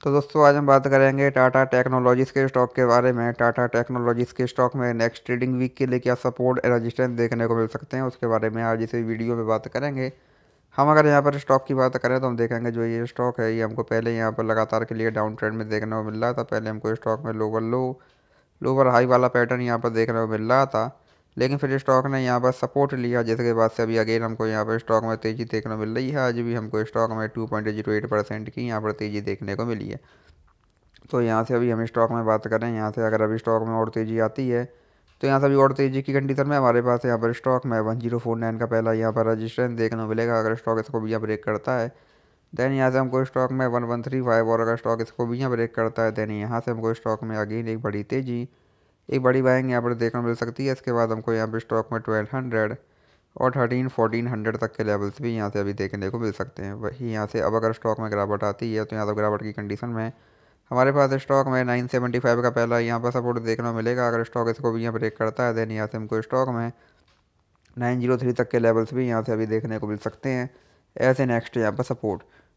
तो दोस्तों, आज हम बात करेंगे टाटा टेक्नोलॉजीज़ के स्टॉक के बारे में। टाटा टेक्नोलॉजीज़ के स्टॉक में नेक्स्ट ट्रेडिंग वीक के लिए क्या सपोर्ट रेजिस्टेंस देखने को मिल सकते हैं, उसके बारे में आज इस वीडियो में बात करेंगे। हम अगर यहाँ पर स्टॉक की बात करें तो हम देखेंगे जो ये स्टॉक है, ये हमको पहले यहाँ पर लगातार के लिए डाउन ट्रेंड में देखने को मिल रहा था। पहले हमको स्टॉक में लोवर लो लोवर हाई वाला पैटर्न यहाँ पर देखने को मिल रहा था। लेकिन फिर स्टॉक ने यहाँ पर सपोर्ट लिया, जिसके बाद से अभी अगेन हमको यहाँ पर स्टॉक में तेज़ी देखने को मिल रही है। आज भी हमको स्टॉक में two point zero eight percent की यहाँ पर तेज़ी देखने को मिली है। तो यहाँ से अभी हम स्टॉक में बात करें, यहाँ से अगर अभी स्टॉक में और तेज़ी आती है तो यहाँ से अभी और तेज़ी की कंडीशन में हमारे पास यहाँ पर स्टॉक में वन ज़ीरो फोर नाइन का पहला यहाँ पर रजिस्ट्रेशन देखने को मिलेगा। अगर स्टॉक इसको भी यहाँ ब्रेक करता है देन यहाँ से हमको स्टॉक में वन वन थ्री फाइव और अगर स्टॉक इसको भी यहाँ ब्रेक करता है देन यहाँ से हमको स्टॉक में अगेन एक बड़ी तेज़ी। एक बड़ी बाइंग यहाँ पर देखने मिल सकती है। इसके बाद हमको यहाँ पर स्टॉक में ट्वेल्व हंड्रेड और थर्टीन फोर्टीन हंड्रेड तक के लेवल्स भी यहाँ से अभी देखने को मिल सकते हैं। वही यहाँ से अब अगर स्टॉक में गिरावट आती है तो यहाँ से गिरावट की कंडीशन में हमारे पास स्टॉक में नाइन सेवेंटी फाइव का पहला यहाँ पर सपोर्ट देखने को मिलेगा। अगर स्टॉक इसको भी यहाँ ब्रेक करता है देन यहाँ से हमको स्टॉक में नाइन ज़ीरो थ्री तक के लेवल्स भी यहाँ से अभी देखने को मिल सकते हैं। ऐसे नेक्स्ट यहाँ पर सपोर्ट